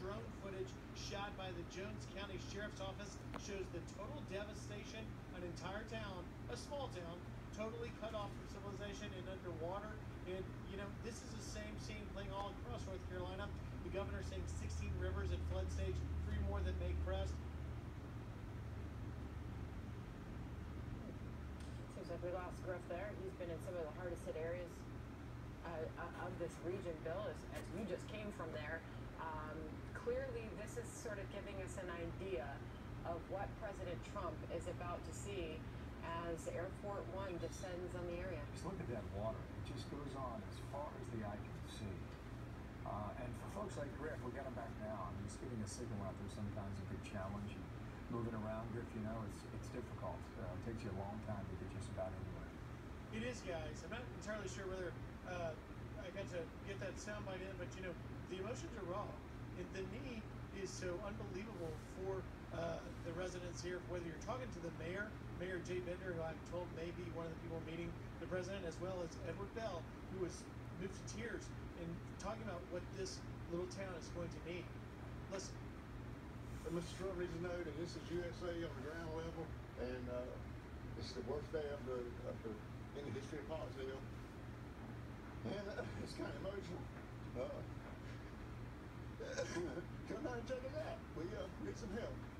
Drone footage shot by the Jones County Sheriff's Office shows the total devastation. An entire town, a small town, totally cut off from civilization and underwater. And, you know, this is the same scene playing all across North Carolina. The governor saying 16 rivers at flood stage, three more that make crest. Seems like we lost Griff there. He's been in some of the hardest hit areas uh, of this region, Bill, as, as you just came from there. Clearly, this is sort of giving us an idea of what President Trump is about to see as Air Force One descends on the area. Just look at that water. It just goes on as far as the eye can see. Uh, and for folks like Griff, we got him back now. I mean, just getting a signal out there sometimes a big challenge. And moving around, Griff, you know, it's it's difficult. Uh, it takes you a long time to get just about anywhere. It is, guys. I'm not entirely sure whether uh, I got to get that soundbite in, but you know, the emotions are raw, and the need is so unbelievable for uh, the residents here. Whether you're talking to the mayor, Mayor Jay Bender, who I'm told may be one of the people meeting the president, as well as Edward Bell, who was moved to tears in talking about what this little town is going to need. Listen. But Mr. Trump needs to know that this is USA on the ground level, and uh, is the worst day of the, of the in the history of Pollocksville. And uh, it's kind of emotional. Uh, We uh, need some help.